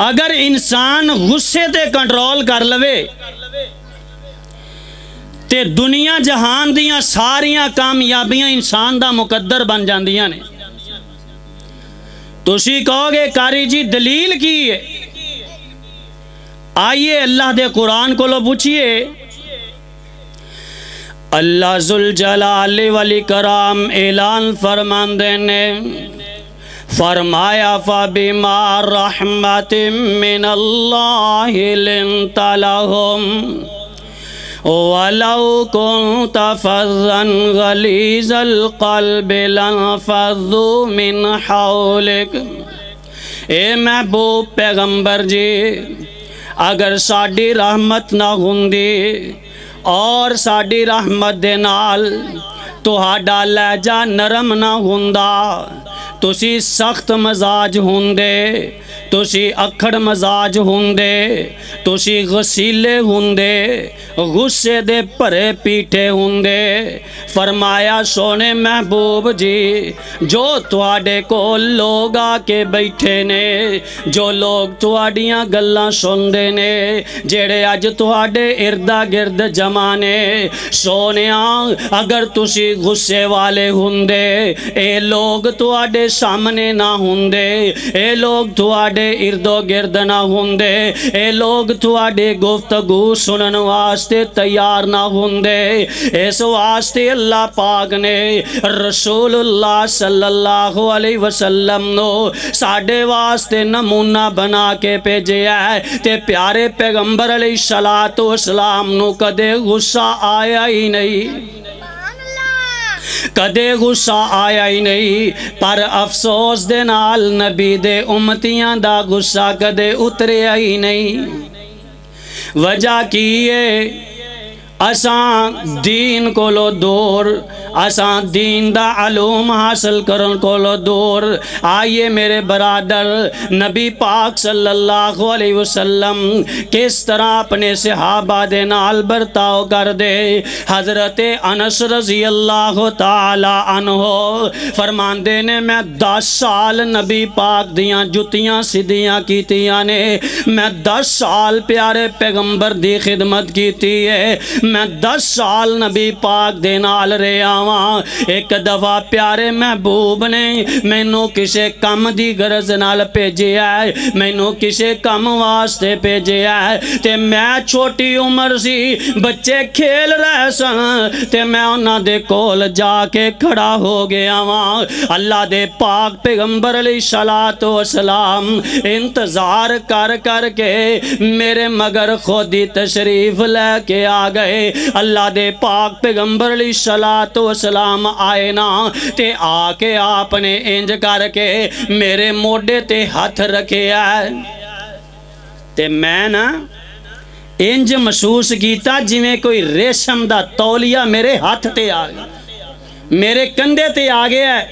अगर इंसान गुस्से से कंट्रोल कर ले तो दुनिया जहान दिया सारिया कामयाबियाँ इंसान का मुकदर बन जा ने। तुम कहोगे, कारी जी, दलील की है? आइए अल्लाह के कुरान को पूछिए। अल्लाह जुल जला वाली कराम ऐलान फरमान देने फरमाया फबिमा रहमत मिन अल्लाह लिंतलहुम वलौ कुंत फज़्ज़न गलीज़ल क़ल्ब लनफ़ज़्ज़ू मिन हौलिक ए महबूब पैगंबर जी ਅਗਰ ਸਾਡੀ ਰਹਿਮਤ ਨਾ ਹੁੰਦੀ ਔਰ ਸਾਡੀ ਰਹਿਮਤ ਦੇ ਨਾਲ ਤੁਹਾਡਾ ਲਹਿਜਾ ਨਰਮ ਨਾ ਹੁੰਦਾ ਤੁਸੀਂ ਸਖਤ ਮਜ਼ਾਜ ਹੁੰਦੇ, ਤੁਸੀਂ ਅਖੜ ਮਜ਼ਾਜ ਹੁੰਦੇ, ਤੁਸੀਂ ਗਸੀਲੇ ਹੁੰਦੇ, ਗੁੱਸੇ ਦੇ ਭਰੇ ਪੀਠੇ ਹੁੰਦੇ। ਫਰਮਾਇਆ ਸੋਨੇ ਮਹਿਬੂਬ ਜੀ, ਜੋ ਤੁਹਾਡੇ ਕੋਲ ਲੋਕ ਆ ਕੇ ਬੈਠੇ ਨੇ, ਜੋ ਲੋਕ ਤੁਹਾਡੀਆਂ ਗੱਲਾਂ ਸੁਣਦੇ ਨੇ, ਜਿਹੜੇ ਅੱਜ ਤੁਹਾਡੇ ਇਰਦਾ ਗਿਰਦ ਜਮਾ ਨੇ। ਸੋਨਿਆ ਅਗਰ ਤੁਸੀਂ ਗੁੱਸੇ ਵਾਲੇ ਹੁੰਦੇ, ਇਹ ਲੋਕ ਤੁਹਾਡੇ सामने ना होंदे। ए लोग थोड़े इर्दो गिर्द ना होंदे। ए लोग थोड़े गुफ्तगु सुनन वास्ते तैयार ना होंदे। इस वास्ते अल्लाह पाक ने रसूलुल्लाह सल्लल्लाहु अलैहि वसल्लम नो साडे वास्ते नमूना बना के भेजे है। ते प्यारे पैगंबर अली सलाह तो सलाम कदे गुस्सा आया ही नहीं। ਕਦੇ ਗੁੱਸਾ ਆਇਆ ਹੀ ਨਹੀਂ, ਪਰ ਅਫਸੋਸ ਦੇ ਨਾਲ ਨਬੀ ਦੇ ਉਮਤੀਆਂ ਦਾ ਗੁੱਸਾ ਕਦੇ ਉਤਰਿਆ ਹੀ ਨਹੀਂ। ਵਜ੍ਹਾ ਕੀ ਹੈ असा दीन कोलो दूर, असा दीन दा आलूम हासिल करण कोलो दूर। आइए मेरे बरादर, नबी पाक सल्लल्लाहु अलैहि वसल्लम, किस तरह अपने सहाबा दे नाल बर्ताव कर दे। हज़रत अनस रज़ी अल्लाह तला अनहो फरमांदे ने, मैं दस साल नबी पाक दियाँ जुतियाँ सीधियाँ कीतियाँ ने। मैं दस साल प्यारे पैगंबर की खिदमत की है। मैं दस साल नबी पाक दे नाल रहा वां। एक दफ़ा प्यारे महबूब ने मैनू किसी कम की गरज नाल है, मैनू किसी कम वास्ते भेजे है। ते मैं छोटी उम्र सी, बच्चे खेल रहे सन ते मैं उन्होंने दे कोल जाके खड़ा हो गया वां। अल्लाह दे पाक पैगंबर अली सलाह तो सलाम इंतज़ार कर करके मेरे मगर खुद ही तशरीफ़ लैके आ गए। ਅੱਲਾ ਦੇ ਪਾਕ ਪੈਗੰਬਰ ਅਲੀ ਸਲਾਤੁ ਵਸਲਾਮ ਆਏ ਨਾ ਤੇ ਆ ਕੇ ਆਪ ਇੰਜ ਕਰਕੇ ਮੇਰੇ ਮੋਢੇ ਤੇ ਹੱਥ ਰੱਖਿਆ। ਤੇ ਮੈਂ ਨਾ ਇੰਜ ਮਹਿਸੂਸ ਕੀਤਾ ਜਿਵੇਂ ਕੋਈ ਰੇਸ਼ਮ ਦਾ ਤੌਲੀਆ ਮੇਰੇ ਹੱਥ ਤੇ ਆ ਗਿਆ। ਮੇਰੇ ਕੰਧੇ ਤੇ ਆ ਗਿਆ।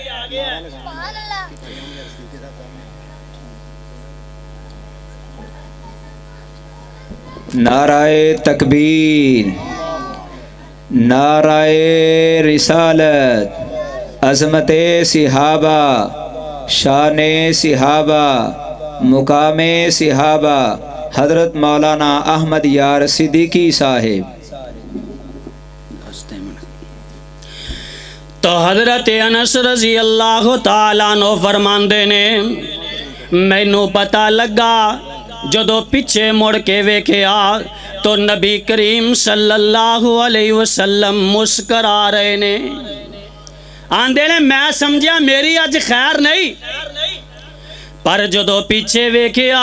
ਨਾਰਾਏ ਤਕਬੀਰ। नाराय रिसालत, अजमत सिहाबा, शान सिहाबा, मुकाम सिहाबा, हज़रत मौलाना अहमद यार सिद्दीकी साहेब। तो हज़रत अनस रज़ी अल्लाह तला नो फरमाते ने, मैनू पता लगा जो पिछे मुड़ के वेखे आ तो नबी करीम सलम मुस्करा रहे ने। आते मैं समझा मेरी अज खैर नहीं ਪਰ ਜਦੋਂ ਪਿੱਛੇ ਵੇਖਿਆ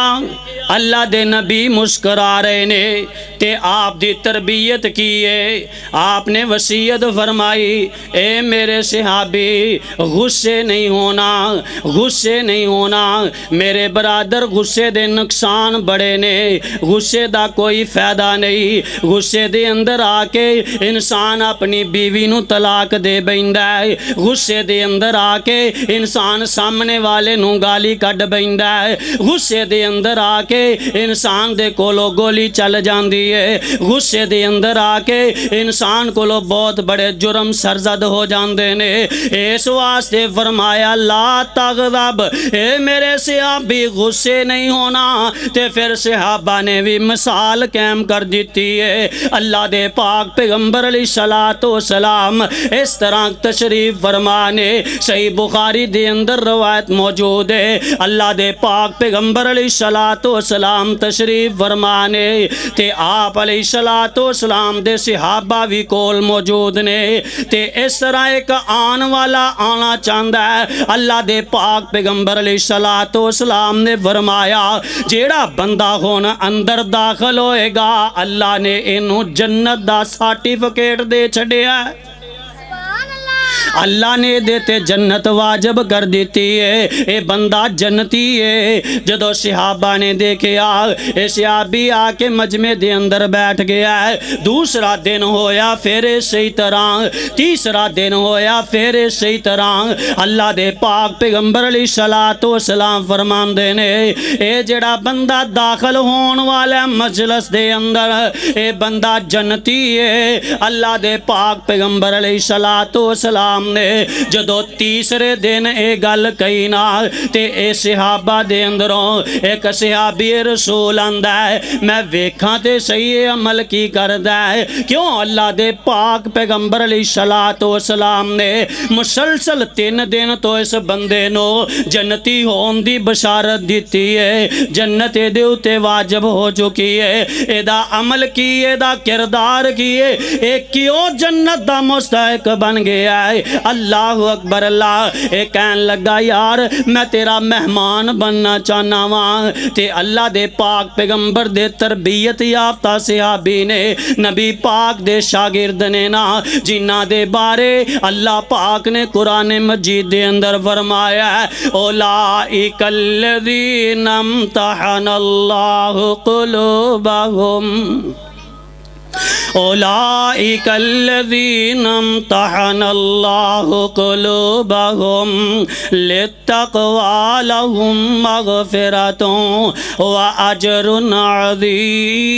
ਅੱਲਾ ਦੇ ਨਬੀ ਮੁਸਕਰਾ ਰਹੇ ਨੇ ਤੇ ਆਪ ਦੀ ਤਰਬੀਅਤ ਕੀ ਹੈ ਆਪਨੇ ਵਸੀਅਤ ਫਰਮਾਈ ਏ ਮੇਰੇ ਸਹਾਬੀ ਗੁੱਸੇ ਨਹੀਂ ਹੋਣਾ ਗੁੱਸੇ ਨਹੀਂ ਹੋਣਾ ਮੇਰੇ ਬਰਾਦਰ ਗੁੱਸੇ ਦੇ ਨੁਕਸਾਨ ਬੜੇ ਨੇ ਗੁੱਸੇ ਦਾ ਕੋਈ ਫਾਇਦਾ ਨਹੀਂ ਗੁੱਸੇ ਦੇ ਅੰਦਰ ਆ ਕੇ ਇਨਸਾਨ ਆਪਣੀ ਬੀਵੀ ਨੂੰ ਤਲਾਕ ਦੇ ਬੈਂਦਾ ਹੈ ਗੁੱਸੇ ਦੇ ਅੰਦਰ ਆ ਕੇ ਇਨਸਾਨ ਸਾਹਮਣੇ ਵਾਲੇ ਨੂੰ ਗਾਲੀ ਕੱਢ बैंदा गुस्से के अंदर आके इंसान के कोलो गोली चल जाती है गुस्से के अंदर आके इंसान को बहुत बड़े जुर्म सरजद हो जाते ने इस वास्ते फरमाया ला तक रब ये मेरे सिहाबी गुस्से नहीं होना तो फिर सिहाबा ने भी मिसाल कैम कर दी है अल्लाह दे पाक पैगंबर अली सलाह तो सलाम इस तरह तशरीफ़ फरमा ने सही बुखारी के अंदर रवायत मौजूद है जल्लाद पाक पैगंबर सलाम तशरीफ़ फरमाने, ते आप सलाम दे सहाबा भी कोल मौजूद ने, ते इस तरह एक आन वाला आना चाहता है। अल्लाह दे पाक पैगंबर सलाम ने फरमाया, जेड़ा बंदा हुन अंदर दाखिल होएगा, अल्लाह ने इनू जन्नत दा सर्टिफिकेट दे छड़िया अल्लाह ने देते जन्नत वाजब कर देती है। ए बंदा जन्नती है। जदों सिहाबा ने देखा ए सियाबी आके मजमे दे अंदर बैठ गया। है दूसरा दिन होया, फिर इसी तरह। तीसरा दिन होया, फिर इसी तरह। अल्लाह दे पाक पैगंबर अली सलाह तो सलाम फरमाते ने, ए जड़ा बंदा दाखिल होने वाले मजलस दे अंदर, ए बंदा जन्नती है। अल्लाह दे पाक पैगंबर अली सलाह तो सलाम ਨੇ ਜਦੋਂ ਤੀਸਰੇ ਦਿਨ ਇਹ ਗੱਲ ਕਹੀ ਨਾ, ਤੇ ਇਹ ਸਿਹਾਬਾ ਦੇ ਅੰਦਰੋਂ ਇੱਕ ਸਿਹਾਬੀ ਰਸੂਲ ਆਂਦਾ ਹੈ, ਮੈਂ ਵੇਖਾਂ ਤੇ ਸਹੀ ਇਹ ਅਮਲ ਕੀ ਕਰਦਾ ਹੈ? ਕਿਉਂ ਅੱਲਾ ਦੇ ਪਾਕ ਪੈਗੰਬਰ ਅਲੀ ਸਲਾਤੋ ਸਲਾਮ ਨੇ ਮੁਸਲਸਲ ਤਿੰਨ ਦਿਨ ਤੋਂ ਇਸ ਬੰਦੇ ਨੂੰ ਜੰਨਤੀ ਹੋਣ ਦੀ ਬਸ਼ਾਰਤ ਦਿੱਤੀ ਹੈ ਜੰਨਤ ਇਹਦੇ ਉੱਤੇ ਵਾਜਬ ਹੋ ਚੁੱਕੀ ਹੈ ਇਹਦਾ ਅਮਲ ਕੀ ਇਹਦਾ ਕਿਰਦਾਰ ਕੀ ਹੈ ਇਹ ਕਿਉਂ ਜੰਨਤ ਦਾ ਮੁਸਤਹਿਕ ਬਣ ਗਿਆ ਹੈ? ਅੱਲਾਹੁ ਅਕਬਰ ਅੱਲਾਹ ਇਹ ਕਹਿਣ ਲੱਗਾ ਯਾਰ ਮੈਂ ਤੇਰਾ ਮਹਿਮਾਨ ਬਣਨਾ ਚਾਹਨਾ ਵਾਂ ਤੇ ਅੱਲਾ ਦੇ ਪਾਕ ਪੈਗੰਬਰ ਦੇ ਤਰਬੀਅਤ ਯਾਫਤਾ ਸਿਹਾਬੀ ਨੇ ਨਬੀ ਪਾਕ ਦੇ ਸ਼ਾਗਿਰਦ ਨੇ ਨਾ ਜਿਨ੍ਹਾਂ ਦੇ ਬਾਰੇ ਅੱਲਾ ਪਾਕ ਨੇ ਕੁਰਾਨ ਮਜੀਦ ਦੇ ਅੰਦਰ ਫਰਮਾਇਆ ਹੈ ਉਲਾਇਕ الذین امتحن اللہ قلوبهم أولئك الذين امتحن الله قلوبهم للتقوى لهم مغفرة وأجر عظيم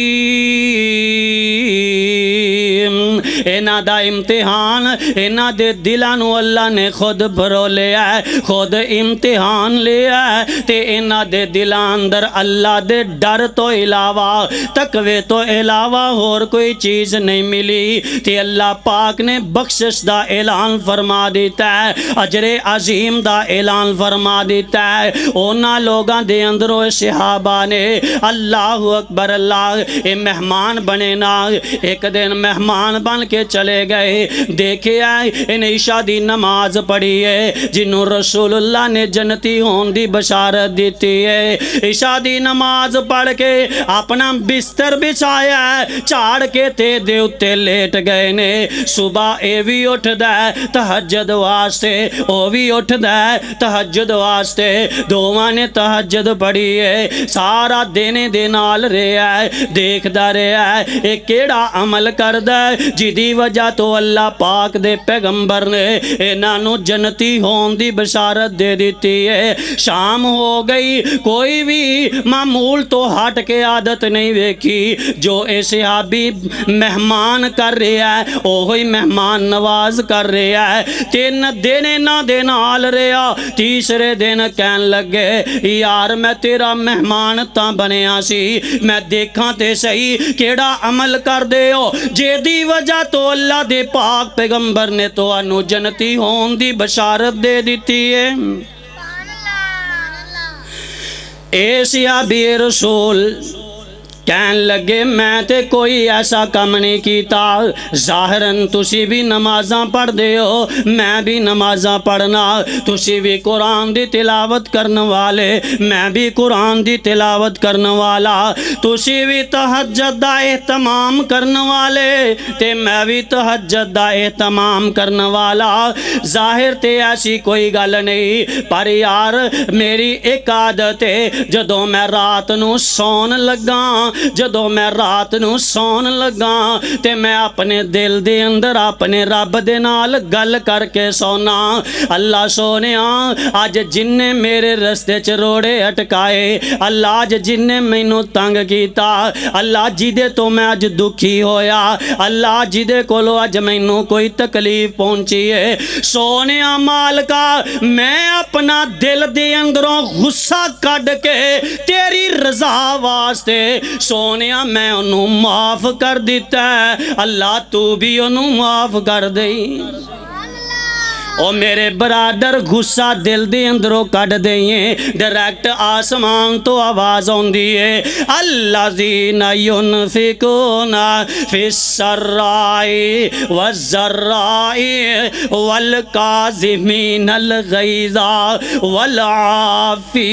ਇਹਨਾਂ ਦਾ ਇਮਤਿਹਾਨ ਇਹਨਾਂ ਦੇ ਦਿਲਾਂ ਨੂੰ ਅੱਲਾ ਨੇ ਖੁਦ ਭਰੋ ਲਿਆ ਹੈ ਖੁਦ ਇਮਤਿਹਾਨ ਲਿਆ ਹੈ ਤੇ ਇਹਨਾਂ ਦੇ ਦਿਲਾਂ ਅੰਦਰ ਅੱਲਾ ਦੇ ਡਰ ਤੋਂ ਇਲਾਵਾ ਤਕਵੇ ਤੋਂ ਇਲਾਵਾ ਹੋਰ ਕੋਈ कोई चीज़ नहीं मिली। तो अल्लाह पाक ने बख्शिश का ऐलान फरमा दिता है। अजरे अजीम का ऐलान फरमा दिता है। उन्होंने लोगों के अंदरों सिहाबा ने अल्लाह अकबर, अल्लाह ये मेहमान बने ना। एक दिन मेहमान बन के चले गए। देखे आए इन ईशा की नमाज़ पढ़ी है। जिन्हों रसूल अल्लाह ने जन्नती होने की बशारत दी है। ईशा की नमाज़ पढ़ के अपना बिस्तर बिछाया झाड़ ਤੇ ਦੇ ਉੱਤੇ ਲੇਟ ਗਏ ਨੇ? ਸਵੇਰ ਇਹ ਵੀ ਉੱਠਦਾ ਹੈ ਤਹਜਦ ਵਾਸਤੇ, ਉਹ ਵੀ ਉੱਠਦਾ ਹੈ ਤਹਜਦ ਵਾਸਤੇ। ਦੋਵਾਂ ਨੇ ਤਹਜਦ ਪੜ੍ਹੀ ਏ ਸਾਰਾ ਦਿਨ ਦੇ ਨਾਲ ਰਿਹਾ ਦੇਖਦਾ ਰਿਹਾ ਇਹ ਕਿਹੜਾ ਅਮਲ ਕਰਦਾ ਜਿਹਦੀ ਵਜ੍ਹਾ ਤੋਂ ਅੱਲਾ ਪਾਕ ਦੇ ਪੈਗੰਬਰ ਨੇ ਇਹਨਾਂ ਨੂੰ ਜਨਤੀ ਹੋਣ ਦੀ ਬਸ਼ਾਰਤ ਦੇ ਦਿੱਤੀ ਏ। ਸ਼ਾਮ ਹੋ ਗਈ, ਕੋਈ ਵੀ ਮਾਮੂਲ ਤੋਂ ਹਟ ਕੇ ਆਦਤ ਨਹੀਂ ਵੇਖੀ, ਜੋ ਇਹ ਸਿਹਾਬੀ ਮਹਿਮਾਨ ਕਰ ਰਿਹਾ ਹੈ ਉਹੋ ਹੀ ਮਹਿਮਾਨ ਨਵਾਜ਼ ਕਰ ਰਿਹਾ ਹੈ। ਤਿੰਨ ਦਿਨ ਇਹਨਾਂ ਦੇ ਨਾਲ ਰਿਹਾ ਤੀਸਰੇ ਦਿਨ ਕਹਿਣ ਲੱਗੇ ਯਾਰ ਮੈਂ ਤੇਰਾ ਮਹਿਮਾਨ ਤਾਂ ਬਣਿਆ ਸੀ ਮੈਂ ਦੇਖਾਂ ਤੇ ਸਹੀ ਕਿਹੜਾ ਅਮਲ ਕਰਦੇ ਹੋ। ਜਿਹਦੀ ਵਜ੍ਹਾ ਤੋਂ ਅੱਲਾ ਦੇ ਪਾਕ ਪੈਗੰਬਰ ਨੇ ਤੁਹਾਨੂੰ ਜਨਤੀ ਹੋਣ ਦੀ ਬਸ਼ਾਰਤ ਦੇ ਦਿੱਤੀ ਹੈ ਏ ਸਿਆਬੀ ਰਸੂਲ ਕਹਿਣ ਲੱਗੇ, ਮੈਂ ਤੇ ਕੋਈ ਐਸਾ ਕੰਮ ਨਹੀਂ ਕੀਤਾ। ਜ਼ਾਹਰਨ, ਤੁਸੀਂ ਵੀ ਨਮਾਜ਼ਾਂ ਪੜ੍ਹਦੇ ਹੋ। ਮੈਂ ਵੀ ਨਮਾਜ਼ਾਂ ਪੜ੍ਹਨਾ। ਤੁਸੀਂ ਵੀ ਕੁਰਾਨ ਦੀ ਤਿਲਾਵਤ ਕਰਨ ਵਾਲੇ। ਮੈਂ ਵੀ ਕੁਰਾਨ ਦੀ ਤਿਲਾਵਤ ਕਰਨ ਵਾਲਾ। ਤੁਸੀਂ ਵੀ ਤਹਜਦ ਦਾ ਇhtਮਾਮ ਕਰਨ ਵਾਲੇ ਤੇ ਮੈਂ ਵੀ ਤਹਜਦ ਦਾ ਇhtਮਾਮ ਕਰਨ ਵਾਲਾ। ਜ਼ਾਹਿਰ ਤੇ ਐਸੀ ਕੋਈ ਗੱਲ ਨਹੀਂ। ਪਰ ਯਾਰ, ਮੇਰੀ ਇੱਕ ਆਦਤ ਹੈ ਜਦੋਂ ਮੈਂ ਰਾਤ ਨੂੰ ਸੌਣ ਲੱਗਾ ਜਦੋਂ ਮੈਂ ਰਾਤ ਨੂੰ ਸੌਣ ਲੱਗਾ ਤੇ ਮੈਂ ਆਪਣੇ ਦਿਲ ਦੇ ਅੰਦਰ ਆਪਣੇ ਰੱਬ ਦੇ ਨਾਲ ਗੱਲ ਕਰਕੇ ਸੌਣਾ ਅੱਲਾ ਸੋਹਣਿਆ, ਅੱਜ ਜਿੰਨੇ ਮੇਰੇ ਰਸਤੇ 'ਚ ਰੋੜੇ ਅਟਕਾਏ, ਅੱਲਾ ਅੱਜ ਜਿੰਨੇ ਮੈਨੂੰ ਤੰਗ ਕੀਤਾ, ਅੱਲਾ ਜਿਹਦੇ ਤੋਂ ਮੈਂ ਅੱਜ ਦੁਖੀ ਹੋਇਆ, ਅੱਲਾ ਜਿਹਦੇ ਕੋਲੋਂ ਅੱਜ ਮੈਨੂੰ ਕੋਈ ਤਕਲੀਫ ਪਹੁੰਚੀ ਏ। ਸੋਹਣਿਆ ਮਾਲਕਾ, ਮੈਂ ਆਪਣਾ ਦਿਲ ਦੇ ਅੰਦਰੋਂ ਗੁੱਸਾ ਕੱਢ ਕੇ ਤੇਰੀ ਰਜ਼ਾ ਵਾਸਤੇ सोने मैं ओनू माफ़ कर दिता है अल्लाह तू भी ओनू माफ़ कर दई ओ मेरे बरादर गुस्सा दिल दे अंदरों कट दे डायरेक्ट आसमान तो आवाज़ आती है अल्लाह जीना युन फिकोना फिसराए वजराए वल काजिमीन गईजा वल आफी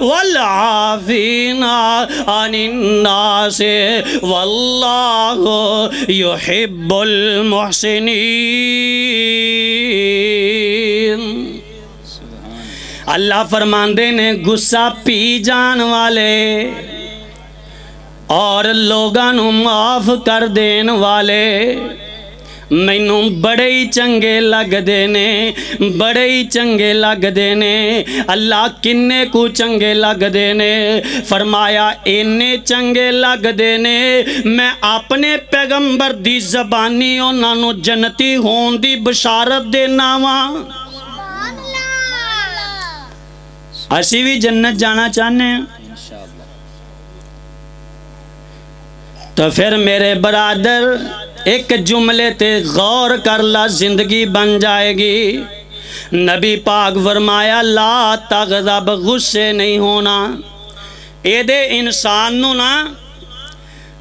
वल्लाफीना से वल्लाहु युहिब्बुल मुहसिनीन अल्लाह फरमांदे ने गुस्सा पी जान वाले और लोगों माफ़ कर देन वाले ਮੈਨੂੰ ਬੜੇ ਹੀ ਚੰਗੇ ਲੱਗਦੇ ਨੇ, ਬੜੇ ਹੀ ਚੰਗੇ ਲੱਗਦੇ ਨੇ। ਅੱਲਾ ਕਿੰਨੇ ਕੁ ਚੰਗੇ ਲੱਗਦੇ ਨੇ। ਫਰਮਾਇਆ, ਇੰਨੇ ਚੰਗੇ ਲੱਗਦੇ ਨੇ। ਮੈਂ ਆਪਣੇ ਪੈਗੰਬਰ ਦੀ ਜ਼ਬਾਨੀ ਉਹਨਾਂ ਨੂੰ ਜਨਤੀ ਹੋਣ ਦੀ ਬਸ਼ਾਰਤ ਦੇਣਾ ਵਾਂ। ਅਸੀਂ ਵੀ ਜੰਨਤ ਜਾਣਾ ਚਾਹੁੰਦੇ ਹਾਂ। ਤਾਂ ਫਿਰ ਮੇਰੇ ਬਰਾਦਰ ਇੱਕ ਜੁਮਲੇ ਤੇ ਗੌਰ ਕਰ ਲਾ, ਜ਼ਿੰਦਗੀ ਬਣ ਜਾਏਗੀ। ਨਬੀ ਪਾਕ ਫਰਮਾਇਆ, ਲਾ ਤਗਜ਼ਬ ਗੁੱਸੇ ਨਹੀਂ ਹੋਣਾ। ਇਹਦੇ ਇਨਸਾਨ ਨੂੰ ਨਾ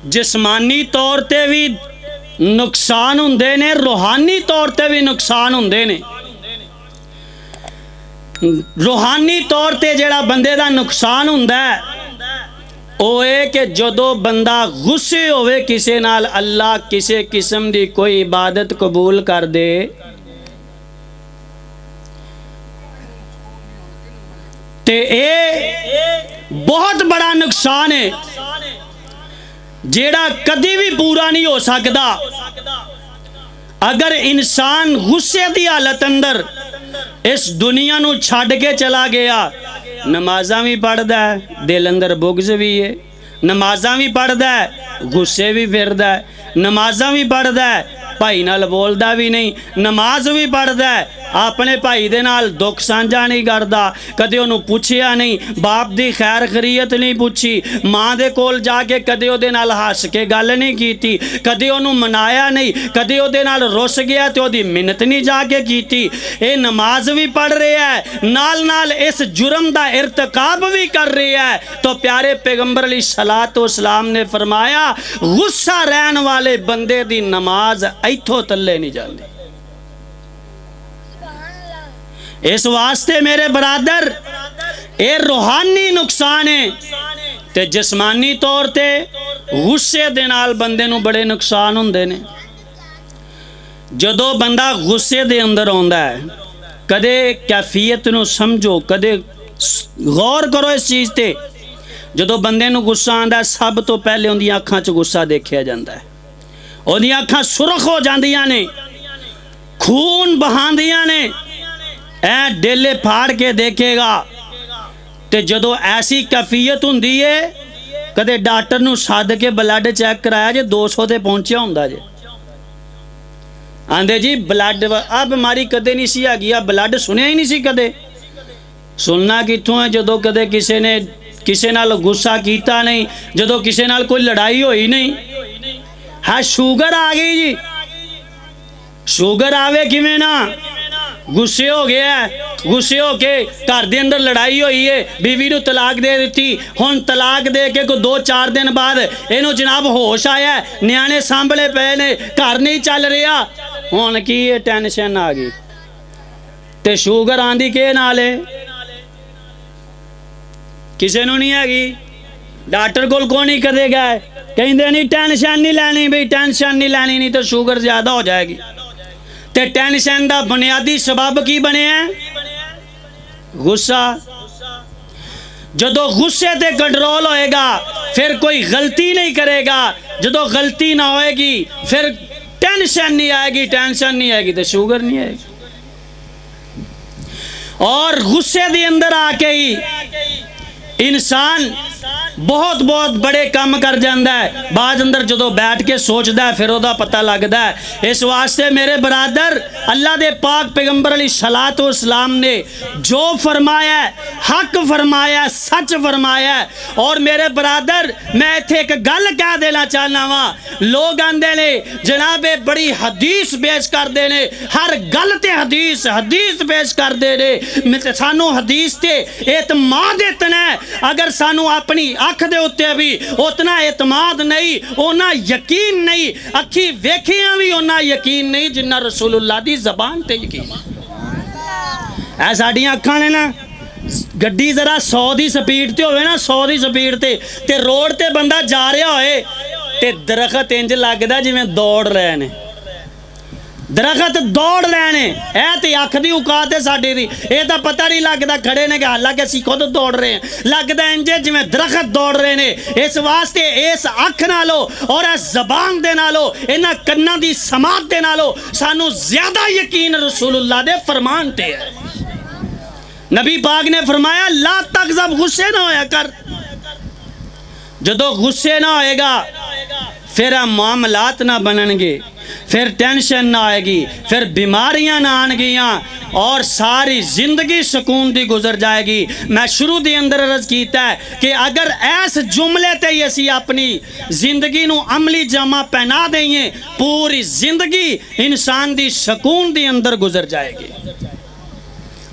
ਜਿਸਮਾਨੀ ਤੌਰ ਤੇ ਵੀ ਨੁਕਸਾਨ ਹੁੰਦੇ ਨੇ, ਰੋਹਾਨੀ ਤੌਰ ਤੇ ਵੀ ਨੁਕਸਾਨ ਹੁੰਦੇ ਨੇ। ਰੋਹਾਨੀ ਤੌਰ ਤੇ ਜਿਹੜਾ ਬੰਦੇ ਦਾ ਨੁਕਸਾਨ ਹੁੰਦਾ ਹੈ ਉਹ ਕਿ ਜਦੋਂ ਬੰਦਾ ਗੁੱਸੇ ਹੋਵੇ ਕਿਸੇ ਨਾਲ, ਅੱਲਾ ਕਿਸੇ ਕਿਸਮ ਦੀ ਕੋਈ ਇਬਾਦਤ ਕਬੂਲ ਕਰ ਦੇ। ਤੇ ਇਹ ਬਹੁਤ ਬੜਾ ਨੁਕਸਾਨ ਹੈ, ਜਿਹੜਾ ਕਦੀ ਵੀ ਪੂਰਾ ਨਹੀਂ ਹੋ ਸਕਦਾ। ਅਗਰ ਇਨਸਾਨ ਗੁੱਸੇ ਦੀ ਹਾਲਤ ਅੰਦਰ ਇਸ ਦੁਨੀਆ ਨੂੰ ਛੱਡ ਕੇ ਚਲਾ ਗਿਆ ਨਮਾਜ਼ਾਂ ਵੀ ਪੜਦਾ ਹੈ, ਦਿਲ ਅੰਦਰ ਬੁਗਜ਼ ਵੀ ਹੈ ਨਮਾਜ਼ਾਂ ਵੀ ਪੜਦਾ ਹੈ, ਗੁੱਸੇ ਵੀ ਫਿਰਦਾ ਹੈ। ਨਮਾਜ਼ਾਂ ਵੀ ਪੜਦਾ ਹੈ, ਭਾਈ ਨਾਲ ਬੋਲਦਾ ਵੀ ਨਹੀਂ। ਨਮਾਜ਼ ਵੀ ਪੜਦਾ ਹੈ ਆਪਣੇ ਭਾਈ ਦੇ ਨਾਲ ਦੁੱਖ ਸਾਂਝਾ ਨਹੀਂ ਕਰਦਾ ਕਦੇ ਉਹਨੂੰ ਪੁੱਛਿਆ ਨਹੀਂ ਬਾਪ ਦੀ ਖੈਰ ਖਰੀਅਤ ਨਹੀਂ ਪੁੱਛੀ ਮਾਂ ਦੇ ਕੋਲ ਜਾ ਕੇ ਕਦੇ ਉਹਦੇ ਨਾਲ ਹੱਸ ਕੇ ਗੱਲ ਨਹੀਂ ਕੀਤੀ ਕਦੇ ਉਹਨੂੰ ਮਨਾਇਆ ਨਹੀਂ ਕਦੇ ਉਹਦੇ ਨਾਲ ਰੁੱਸ ਗਿਆ ਤੇ ਉਹਦੀ ਮਿੰਨਤ ਨਹੀਂ ਜਾ ਕੇ ਕੀਤੀ ਇਹ ਨਮਾਜ਼ ਵੀ ਪੜ ਰਿਹਾ ਹੈ ਨਾਲ ਨਾਲ ਇਸ ਜੁਰਮ ਦਾ ਇਰਤਕਾਬ ਵੀ ਕਰ ਰਿਹਾ ਹੈ तो प्यारे पैगंबर अली सलात सलाम ने फरमाया गुस्सा रहन वाले बंदे दी नमाज इथों तले नहीं जाती ਇਸ ਵਾਸਤੇ ਮੇਰੇ ਬਰਾਦਰ, ਇਹ ਰੂਹਾਨੀ ਨੁਕਸਾਨ ਹੈ ਤੇ ਜਿਸਮਾਨੀ ਤੌਰ ਤੇ ਗੁੱਸੇ ਦੇ ਨਾਲ ਬੰਦੇ ਨੂੰ ਬੜੇ ਨੁਕਸਾਨ ਹੁੰਦੇ ਨੇ। ਜਦੋਂ ਬੰਦਾ ਗੁੱਸੇ ਦੇ ਅੰਦਰ ਆਉਂਦਾ ਹੈ, ਕਦੇ ਕੈਫੀਅਤ ਨੂੰ ਸਮਝੋ, ਕਦੇ ਗੌਰ ਕਰੋ ਇਸ ਚੀਜ਼ ਤੇ। ਜਦੋਂ ਬੰਦੇ ਨੂੰ ਗੁੱਸਾ ਆਉਂਦਾ ਸਭ ਤੋਂ ਪਹਿਲੇ ਉਹਦੀਆਂ ਅੱਖਾਂ 'ਚ ਗੁੱਸਾ ਦੇਖਿਆ ਜਾਂਦਾ ਹੈ। ਉਹਦੀਆਂ ਅੱਖਾਂ ਸੁਰਖ ਹੋ ਜਾਂਦੀਆਂ ਨੇ, ਖੂਨ ਬਹਾਉਂਦੀਆਂ ਨੇ ਐ ਡੇਲੇ ਫਾੜ ਕੇ ਦੇਖੇਗਾ। ਤੇ ਜਦੋਂ ਐਸੀ ਕਫੀਅਤ ਹੁੰਦੀ ਏ, ਕਦੇ ਡਾਕਟਰ ਨੂੰ ਸੱਦ ਕੇ ਬਲੱਡ ਚੈੱਕ ਕਰਾਇਆ ਜੇ 200 ਤੇ ਪਹੁੰਚਿਆ ਹੁੰਦਾ ਜੇ। ਆਂਦੇ ਜੀ, ਬਲੱਡ ਆ ਬਿਮਾਰੀ ਕਦੇ ਨਹੀਂ ਸੀ ਹੈਗੀ ਆ ਬਲੱਡ ਸੁਣਿਆ ਹੀ ਨਹੀਂ ਸੀ ਕਦੇ। ਸੁਣਨਾ ਕਿੱਥੋਂ ਹੈ, ਜਦੋਂ ਕਦੇ ਕਿਸੇ ਨੇ, ਕਿਸੇ ਨਾਲ ਗੁੱਸਾ ਕੀਤਾ ਨਹੀਂ, ਜਦੋਂ ਕਿਸੇ ਨਾਲ ਕੋਈ ਲੜਾਈ ਹੋਈ ਨਹੀਂ। ਹਾਂ, ਸ਼ੂਗਰ ਆ ਗਈ ਜੀ। ਸ਼ੂਗਰ ਆਵੇ ਕਿਵੇਂ ਨਾ? ਗੁੱਸੇ ਹੋ ਗਿਆ ਹੈ। ਗੁੱਸੇ ਹੋ ਕੇ ਘਰ ਦੇ ਅੰਦਰ ਲੜਾਈ ਹੋਈ ਏ। ਬੀਵੀ ਨੂੰ ਤਲਾਕ ਦੇ ਦਿੱਤੀ। ਹੁਣ ਤਲਾਕ ਦੇ ਕੇ ਕੋਈ 2-4 ਦਿਨ ਬਾਅਦ ਇਹਨੂੰ ਜਨਾਬ ਹੋਸ਼ ਆਇਆ ਨਿਆਣੇ ਸਾਂਭਲੇ ਪਏ ਨੇ। ਘਰ ਨਹੀਂ ਚੱਲ ਰਿਹਾ। ਹੁਣ ਕੀ ਇਹ ਟੈਨਸ਼ਨ ਆ ਗਈ। ਤੇ ਸ਼ੂਗਰ ਆਂਦੀ ਕੇ ਨਾਲੇ ਕਿਸੇ ਨੂੰ ਨਹੀਂ ਹੈਗੀ। ਡਾਕਟਰ ਕੋਲ ਕੋਈ ਨਹੀਂ ਕਦੇ ਗਏ ਕਹਿੰਦੇ ਨਹੀਂ ਟੈਨਸ਼ਨ ਨਹੀਂ ਲੈਣੀ ਬਈ ਟੈਨਸ਼ਨ ਨਹੀਂ ਲੈਣੀ, ਨਹੀਂ ਤਾਂ ਸ਼ੂਗਰ ਜ਼ਿਆਦਾ ਹੋ ਜਾਏਗੀ। ਤੇ ਟੈਨਸ਼ਨ ਦਾ ਬੁਨਿਆਦੀ ਸਬਬ ਕੀ ਬਣਿਆ ਗੁੱਸਾ ਜਦੋਂ ਗੁੱਸੇ ਤੇ ਕੰਟਰੋਲ ਹੋਏਗਾ ਫਿਰ ਕੋਈ ਗਲਤੀ ਨਹੀਂ ਕਰੇਗਾ ਜਦੋਂ ਗਲਤੀ ਨਾ ਹੋਏਗੀ ਫਿਰ टेंशन नहीं आएगी टेंशन नहीं आएगी तो शुगर नहीं आएगी और गुस्से के अंदर आके ही इंसान ਬਹੁਤ ਬਹੁਤ ਬੜੇ ਕੰਮ ਕਰ ਜਾਂਦਾ ਹੈ। ਬਾਅਦ ਅੰਦਰ ਜਦੋਂ ਬੈਠ ਕੇ ਸੋਚਦਾ ਫਿਰ ਉਹਦਾ ਪਤਾ ਲੱਗਦਾ ਹੈ। ਇਸ ਵਾਸਤੇ ਮੇਰੇ ਬਰਾਦਰ ਅੱਲਾ ਦੇ ਪਾਕ ਪੈਗੰਬਰ ਅਲੀ ਸਲਾਤ ਇਸਲਾਮ ਨੇ ਜੋ ਫਰਮਾਇਆ ਹੱਕ ਫਰਮਾਇਆ ਸੱਚ ਫਰਮਾਇਆ ਔਰ ਮੇਰੇ ਬਰਾਦਰ, ਮੈਂ ਇੱਥੇ ਇੱਕ ਗੱਲ ਕਹਿ ਦੇਣਾ ਚਾਹਨਾ ਵਾਂ। ਲੋਕ ਆਂਦੇ ਨੇ, ਜਨਾਬੇ ਬੜੀ ਹਦੀਸ ਪੇਸ਼ ਕਰਦੇ ਨੇ, ਹਰ ਗੱਲ ਤੇ ਹਦੀਸ ਹਦੀਸ ਪੇਸ਼ ਕਰਦੇ ਨੇ। ਸਾਨੂੰ ਹਦੀਸ ਤੇ ਇਤਮਾਦ ਇਤਨਾ ਅਗਰ ਸਾਨੂੰ ਆਪਣੀ ਅੱਖ ਦੇ ਉੱਤੇ ਵੀ ਉਤਨਾ ਇਤਮਾਦ ਨਹੀਂ ਉਹਨਾਂ ਯਕੀਨ ਨਹੀਂ। ਅੱਖੀ ਵੇਖਿਆ ਵੀ ਉਹਨਾਂ ਯਕੀਨ ਨਹੀਂ, ਜਿੰਨਾ ਰਸੂਲullah ਦੀ ਜ਼ਬਾਨ ਤੇ ਯਕੀਨ। ਐ ਸਾਡੀਆਂ ਅੱਖਾਂ ਨੇ ਨਾ, ਗੱਡੀ ਜ਼ਰਾ 100 ਦੀ ਸਪੀਡ ਤੇ ਹੋਵੇ ਨਾ 100 ਦੀ ਸਪੀਡ ਤੇ ਤੇ ਰੋਡ ਤੇ ਬੰਦਾ ਜਾ ਰਿਹਾ ਹੋਏ, ਤੇ ਦਰਖਤ ਇੰਜ ਲੱਗਦਾ ਜਿਵੇਂ ਦੌੜ ਰਹੇ ਨੇ। ਦਰਖਤ ਦੌੜ ਲੈਣੇ ਇਹ ਤੇ ਅੱਖ ਦੀ ਔਕਾਤ ਹੈ ਸਾਡੀ ਦੀ ਇਹ ਤਾਂ ਪਤਾ ਨਹੀਂ ਲੱਗਦਾ ਖੜੇ ਨੇ ਕਿ ਹਾਲਾਂਕਿ ਅਸੀਂ ਖੁਦ ਦੌੜ ਰਹੇ ਹਾਂ ਲੱਗਦਾ ਇੰਜ ਜਿਵੇਂ ਦਰਖਤ ਦੌੜ ਰਹੇ ਨੇ ਇਸ ਵਾਸਤੇ ਇਸ ਅੱਖ ਨਾਲੋਂ ਔਰ ਇਸ ਜ਼ਬਾਨ ਦੇ ਨਾਲੋਂ ਇਹਨਾਂ ਕੰਨਾਂ ਦੀ ਸਮਾਤ ਦੇ ਨਾਲੋਂ ਸਾਨੂੰ ਜ਼ਿਆਦਾ ਯਕੀਨ ਰਸੂਲullah ਦੇ ਫਰਮਾਨ ਤੇ ਹੈ ਨਬੀ ਪਾਕ ਨੇ ਫਰਮਾਇਆ ਲਾ ਤਗਜ਼ਬ ਗੁੱਸੇ ਨਾ ਹੋਇਆ ਕਰ ਜਦੋਂ ਗੁੱਸੇ ਨਾ ਹੋਏਗਾ ਫਿਰ ਆ ਮਾਮਲਾਤ ਨਾ ਬਣਨਗੇ फिर टेंशन ना आएगी, फिर बीमारियाँ ना आनगियाँ और सारी ज़िंदगी सुकून की गुजर जाएगी। मैं शुरू के अंदर अर्ज़ किया कि अगर इस जुमले ते असी अपनी ज़िंदगी अमली जामा पहना दें पूरी ज़िंदगी इंसान की सुकून के अंदर गुजर जाएगी।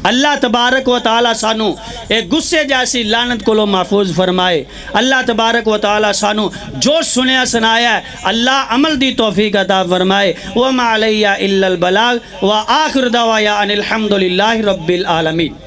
अल्लाह तबारक व ताली सानू एक गुस्से जैसी लानत को महफूज फरमाए। अल्लाह तबारक व ताली सानू जो सुनया सुनाया अल्लाह अमल दी तौफीक अता फरमाए। व मालैया बलाग, व आखिर दवाया अनिल हम्दुलिल्लाहि रब्बिल आलमीन।